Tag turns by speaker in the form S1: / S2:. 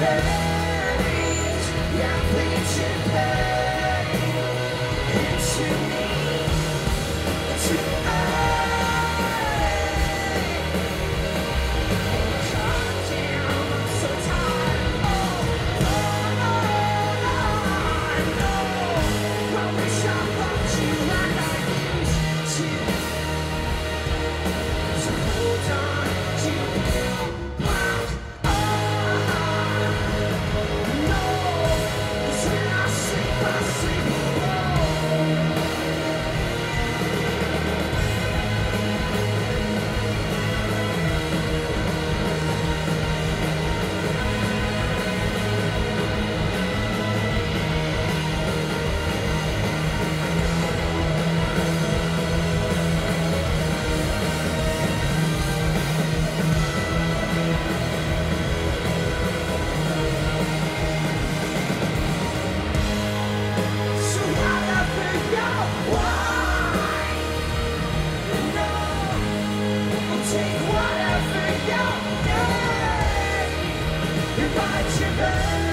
S1: Feliz, ja pięć Don't